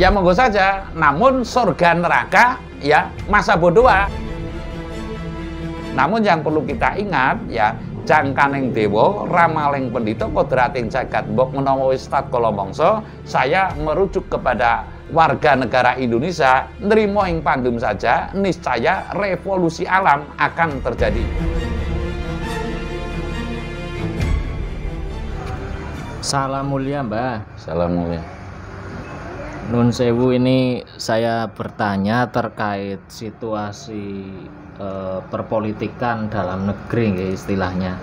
ya monggo saja. Namun surga neraka ya masa bodoh. Namun yang perlu kita ingat ya jangkaning dewa ramaling pendito kodrating jagat mbok menawa wis tatkala mangsa saya merujuk kepada warga negara Indonesia nerimo ing pandum saja niscaya revolusi alam akan terjadi. Salam mulia Mbah. Salam mulia. Nun sewu ini saya bertanya terkait situasi eh, perpolitikan dalam negeri nggih istilahnya.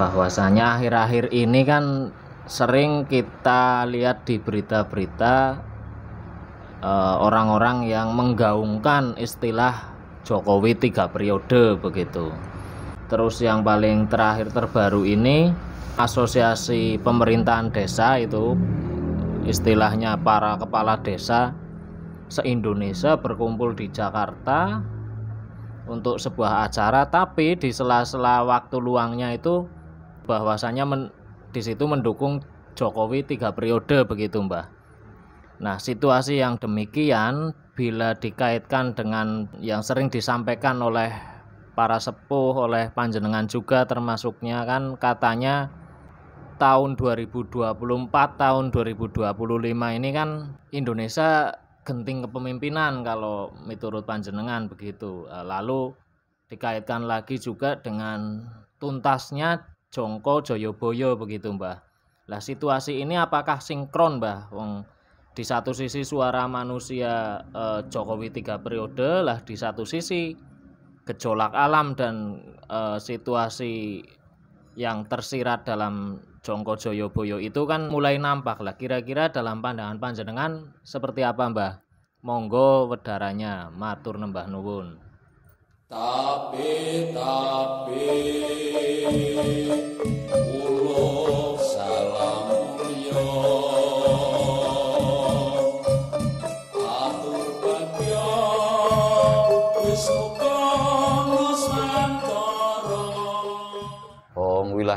Bahwasanya akhir-akhir ini kan sering kita lihat di berita-berita eh, orang-orang yang menggaungkan istilah Jokowi tiga periode begitu. Terus yang paling terakhir terbaru ini asosiasi pemerintahan desa itu istilahnya para kepala desa se-Indonesia berkumpul di Jakarta untuk sebuah acara tapi di sela-sela waktu luangnya itu bahwasanya men, di situ mendukung Jokowi tiga periode begitu Mbah. Nah situasi yang demikian bila dikaitkan dengan yang sering disampaikan oleh para sepuh oleh panjenengan juga termasuknya kan katanya tahun 2024 tahun 2025 ini kan Indonesia genting kepemimpinan kalau menurut panjenengan begitu. Eh, lalu dikaitkan lagi juga dengan tuntasnya Jongko Joyoboyo begitu Mbah. Lah situasi ini apakah sinkron Mbah? Wong di satu sisi suara manusia eh, Jokowi tiga periode lah di satu sisi gejolak alam dan eh, situasi yang tersirat dalam Jongko Joyoboyo itu kan mulai nampak lah. Kira-kira dalam pandangan panjenengan seperti apa Mbah? Monggo wedaranya matur nembah nuwun. Tapi tapi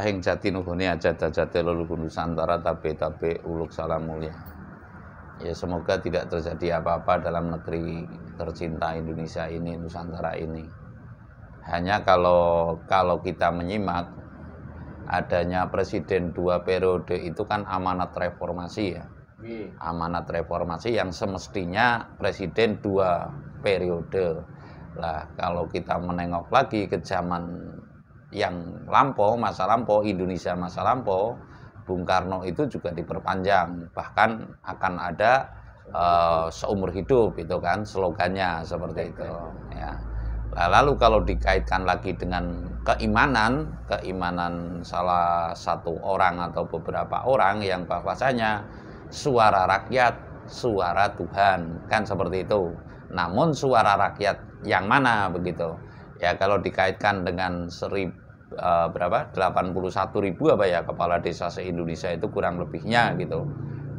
Wilahing jati nugone ajat-ajate leluhur Nusantara tabe-tabe uluk salam mulia. Ya semoga tidak terjadi apa-apa dalam negeri tercinta Indonesia ini, Nusantara ini. Hanya kalau kalau kita menyimak adanya presiden dua periode itu kan amanat reformasi ya. Amanat reformasi yang semestinya presiden dua periode. Lah kalau kita menengok lagi ke zaman yang lampau, masa lampau, Indonesia masa lampau, Bung Karno itu juga diperpanjang, bahkan akan ada eh, seumur hidup itu kan slogannya seperti itu. Ya. Nah, lalu kalau dikaitkan lagi dengan keimanan, keimanan salah satu orang atau beberapa orang yang bahwasanya suara rakyat, suara Tuhan, kan seperti itu. Namun suara rakyat yang mana begitu? Ya kalau dikaitkan dengan seribu eh, berapa? 81 ribu apa ya kepala desa se-Indonesia itu kurang lebihnya gitu.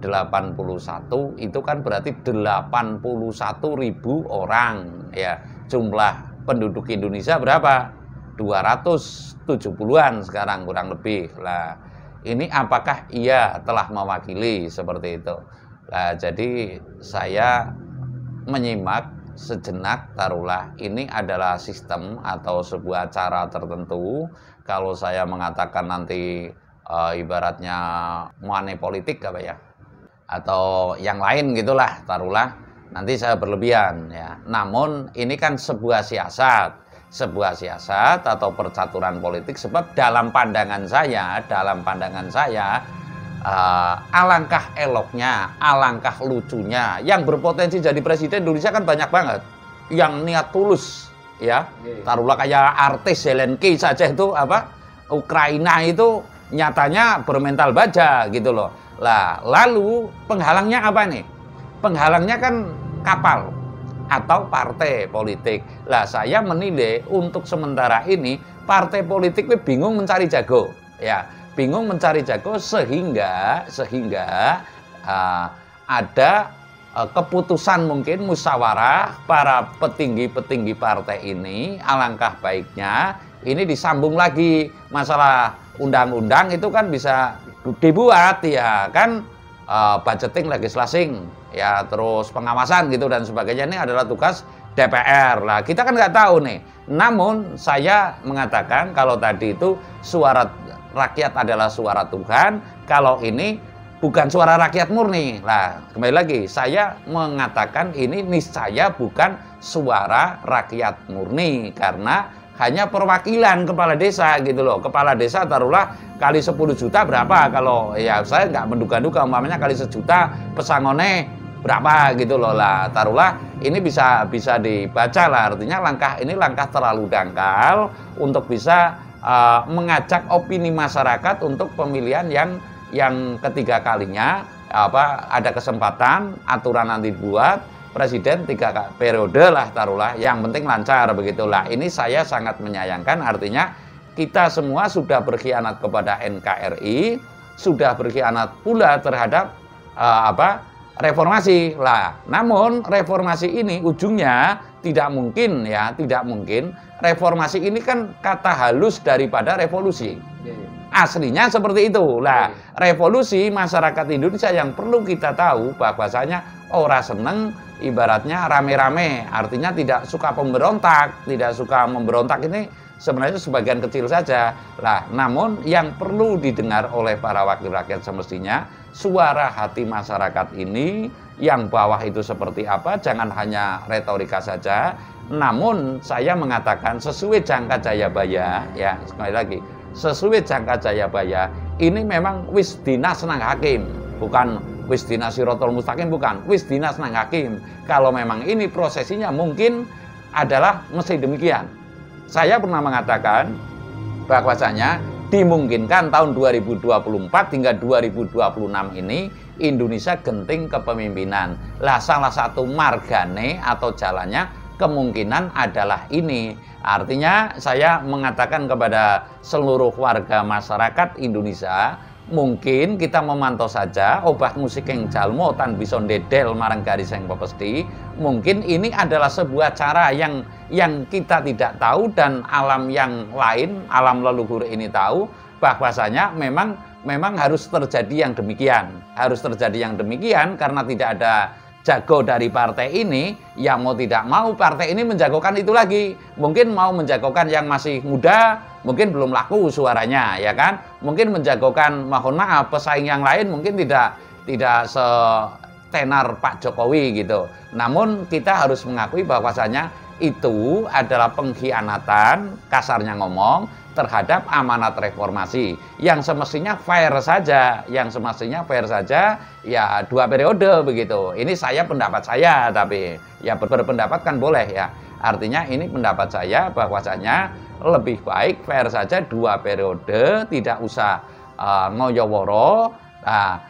81 itu kan berarti 81 ribu orang ya. Jumlah penduduk Indonesia berapa? 270-an sekarang kurang lebih. Lah ini apakah ia telah mewakili seperti itu? Lah jadi saya menyimak sejenak taruhlah ini adalah sistem atau sebuah cara tertentu. Kalau saya mengatakan nanti eh, ibaratnya money politik apa ya atau yang lain gitulah taruhlah nanti saya berlebihan ya. Namun ini kan sebuah siasat sebuah siasat atau percaturan politik sebab dalam pandangan saya dalam pandangan saya eh, alangkah eloknya, alangkah lucunya. Yang berpotensi jadi presiden Indonesia kan banyak banget. Yang niat tulus, ya. Taruhlah kayak artis Zelensky saja itu apa? Ukraina itu nyatanya bermental baja gitu loh. Lah, lalu penghalangnya apa nih? Penghalangnya kan kapal atau partai politik. Lah, saya menilai untuk sementara ini partai politik bingung mencari jago, ya bingung mencari jago sehingga sehingga uh, ada uh, keputusan mungkin musyawarah para petinggi-petinggi partai ini alangkah baiknya ini disambung lagi masalah undang-undang itu kan bisa dibuat ya kan eh, budgeting, legislating, ya terus pengawasan gitu dan sebagainya ini adalah tugas DPR. Lah kita kan nggak tahu nih. Namun saya mengatakan kalau tadi itu suara rakyat adalah suara Tuhan, kalau ini bukan suara rakyat murni. Lah, kembali lagi, saya mengatakan ini niscaya bukan suara rakyat murni karena hanya perwakilan kepala desa gitu loh. Kepala desa taruhlah kali 10 juta berapa kalau ya saya nggak menduga-duga umpamanya kali sejuta pesangone berapa gitu loh lah taruhlah ini bisa bisa dibaca lah artinya langkah ini langkah terlalu dangkal untuk bisa uh, mengajak opini masyarakat untuk pemilihan yang yang ketiga kalinya apa ada kesempatan aturan nanti buat presiden tiga periode lah taruhlah yang penting lancar begitulah. Ini saya sangat menyayangkan artinya kita semua sudah berkhianat kepada NKRI sudah berkhianat pula terhadap eh, apa reformasi. Lah namun reformasi ini ujungnya tidak mungkin ya tidak mungkin. Reformasi ini kan kata halus daripada revolusi. Aslinya seperti itu. Lah, revolusi masyarakat Indonesia yang perlu kita tahu bahwasanya ora seneng ibaratnya rame-rame, artinya tidak suka pemberontak, tidak suka memberontak ini sebenarnya sebagian kecil saja. Lah, namun yang perlu didengar oleh para wakil rakyat semestinya suara hati masyarakat ini yang bawah itu seperti apa, jangan hanya retorika saja, namun saya mengatakan sesuai jangka Jayabaya ya sekali lagi sesuai jangka Jayabaya ini memang wis dinas nang hakim bukan wis dinas sirotol mustaqim bukan wis dinas nang hakim. Kalau memang ini prosesinya mungkin adalah mesti demikian saya pernah mengatakan bahwasanya dimungkinkan tahun 2024 hingga 2026 ini Indonesia genting kepemimpinan lah salah satu margane atau jalannya kemungkinan adalah ini. Artinya saya mengatakan kepada seluruh warga masyarakat Indonesia, mungkin kita memantau saja obat musik yang jalmo tan bisa dedel marang garis yang pepesti. Mungkin ini adalah sebuah cara yang yang kita tidak tahu dan alam yang lain, alam leluhur ini tahu bahwasanya memang memang harus terjadi yang demikian. Harus terjadi yang demikian karena tidak ada jago dari partai ini, ya mau tidak mau partai ini menjagokan itu lagi. Mungkin mau menjagokan yang masih muda, mungkin belum laku suaranya, ya kan? Mungkin menjagokan, mohon maaf, pesaing yang lain mungkin tidak tidak setenar Pak Jokowi gitu. Namun kita harus mengakui bahwasanya itu adalah pengkhianatan, kasarnya ngomong, terhadap amanat reformasi yang semestinya fair saja, yang semestinya fair saja ya dua periode begitu. Ini saya pendapat saya tapi ya ber- berpendapat kan boleh ya. Artinya ini pendapat saya bahwasanya lebih baik fair saja dua periode, tidak usah uh, ngoyoworo. Nah,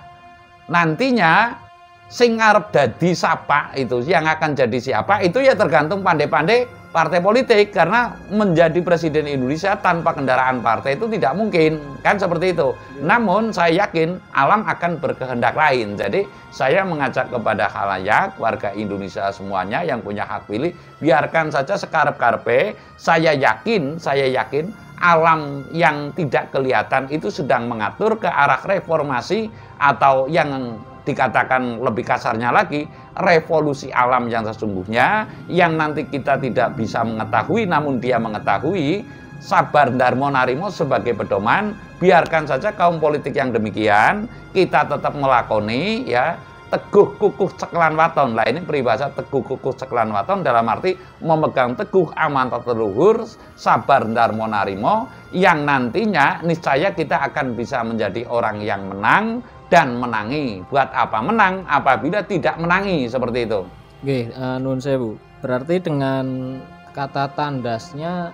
nantinya sing arep dadi sapa itu yang akan jadi siapa itu ya tergantung pandai-pandai partai politik karena menjadi presiden Indonesia tanpa kendaraan partai itu tidak mungkin kan seperti itu. Namun saya yakin alam akan berkehendak lain. Jadi saya mengajak kepada halayak warga Indonesia semuanya yang punya hak pilih biarkan saja sekarep-karpe. Saya yakin, saya yakin alam yang tidak kelihatan itu sedang mengatur ke arah reformasi atau yang dikatakan lebih kasarnya lagi revolusi alam yang sesungguhnya yang nanti kita tidak bisa mengetahui namun dia mengetahui sabar Darmo Narimo sebagai pedoman biarkan saja kaum politik yang demikian kita tetap melakoni ya teguh kukuh ceklan waton. Lah ini peribahasa teguh kukuh ceklan waton dalam arti memegang teguh amanat leluhur sabar Darmo Narimo yang nantinya niscaya kita akan bisa menjadi orang yang menang dan menangi. Buat apa menang apabila tidak menangi seperti itu. Oke, uh, nun sewu. Berarti dengan kata tandasnya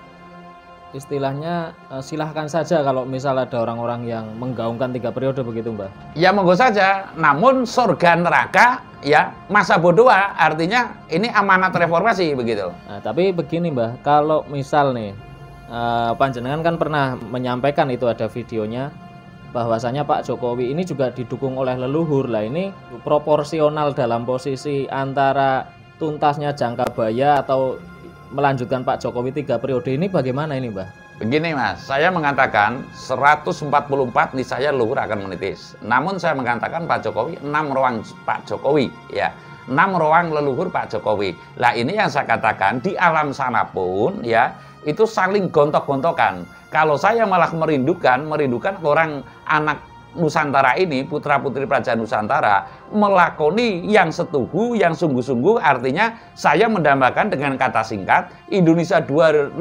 istilahnya eh, silahkan saja kalau misal ada orang-orang yang menggaungkan tiga periode begitu mbak Ya monggo saja. Namun surga neraka ya masa bodoh artinya ini amanat reformasi begitu. nah tapi begini mbak kalau misal nih eh, panjenengan kan pernah menyampaikan itu ada videonya bahwasanya Pak Jokowi ini juga didukung oleh leluhur lah ini proporsional dalam posisi antara tuntasnya jangka baya atau melanjutkan Pak Jokowi tiga periode ini bagaimana ini mbak Begini mas, saya mengatakan 144 nih saya luhur akan menitis. Namun saya mengatakan Pak Jokowi 6 ruang Pak Jokowi ya. 6 ruang leluhur Pak Jokowi. Lah ini yang saya katakan di alam sana pun ya itu saling gontok-gontokan. Kalau saya malah merindukan, merindukan orang anak Nusantara ini, putra-putri Praja Nusantara, melakoni yang setuju, yang sungguh-sungguh, artinya saya mendambakan dengan kata singkat, Indonesia 2024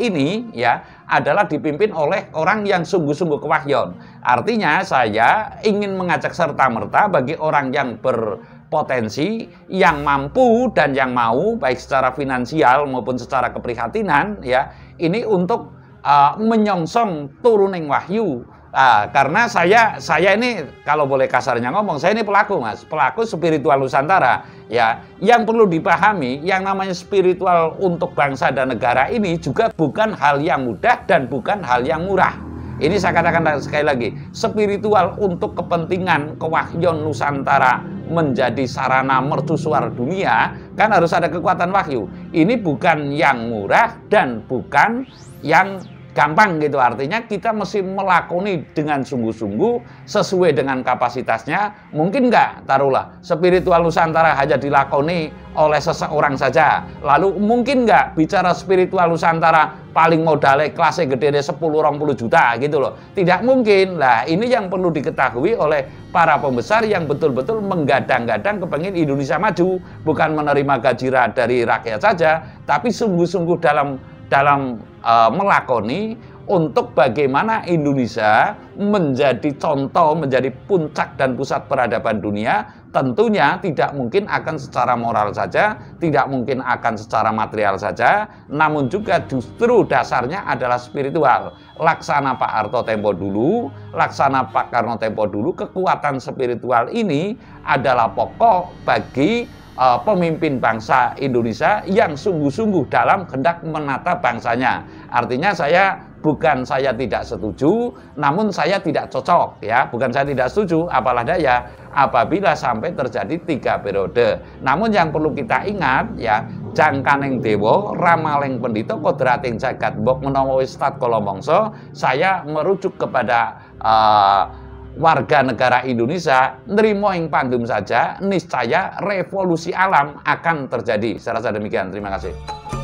ini ya adalah dipimpin oleh orang yang sungguh-sungguh kewahyon. Artinya saya ingin mengajak serta-merta bagi orang yang berpotensi, yang mampu dan yang mau, baik secara finansial maupun secara keprihatinan, ya ini untuk uh, menyongsong turuning wahyu Ah, karena saya saya ini kalau boleh kasarnya ngomong, saya ini pelaku Mas, pelaku spiritual Nusantara. Ya, yang perlu dipahami, yang namanya spiritual untuk bangsa dan negara ini juga bukan hal yang mudah dan bukan hal yang murah. Ini saya katakan sekali lagi, spiritual untuk kepentingan kewahyon Nusantara menjadi sarana mercusuar dunia, kan harus ada kekuatan wahyu. Ini bukan yang murah dan bukan yang gampang gitu. Artinya kita mesti melakoni dengan sungguh-sungguh sesuai dengan kapasitasnya. Mungkin enggak taruhlah. Spiritual Nusantara hanya dilakoni oleh seseorang saja. Lalu mungkin enggak bicara spiritual Nusantara paling modalnya kelasnya gede deh 10 20 juta gitu loh. Tidak mungkin. Lah ini yang perlu diketahui oleh para pembesar yang betul-betul menggadang-gadang kepengen Indonesia maju. Bukan menerima gaji dari rakyat saja tapi sungguh-sungguh dalam dalam uh, melakoni untuk bagaimana Indonesia menjadi contoh, menjadi puncak dan pusat peradaban dunia, tentunya tidak mungkin akan secara moral saja, tidak mungkin akan secara material saja, namun juga justru dasarnya adalah spiritual. Laksana Pak Harto tempo dulu, laksana Pak Karno tempo dulu, kekuatan spiritual ini adalah pokok bagi uh, pemimpin bangsa Indonesia yang sungguh-sungguh dalam hendak menata bangsanya. Artinya saya bukan saya tidak setuju, namun saya tidak cocok ya. Bukan saya tidak setuju, apalah daya apabila sampai terjadi tiga periode. Namun yang perlu kita ingat ya, jangkaneng dewo, ramaleng pendito, kodrating jagat bok menawa wistat kolomongso, saya merujuk kepada uh, warga negara Indonesia nerimo yang pandum saja niscaya revolusi alam akan terjadi. Saya rasa demikian. Terima kasih.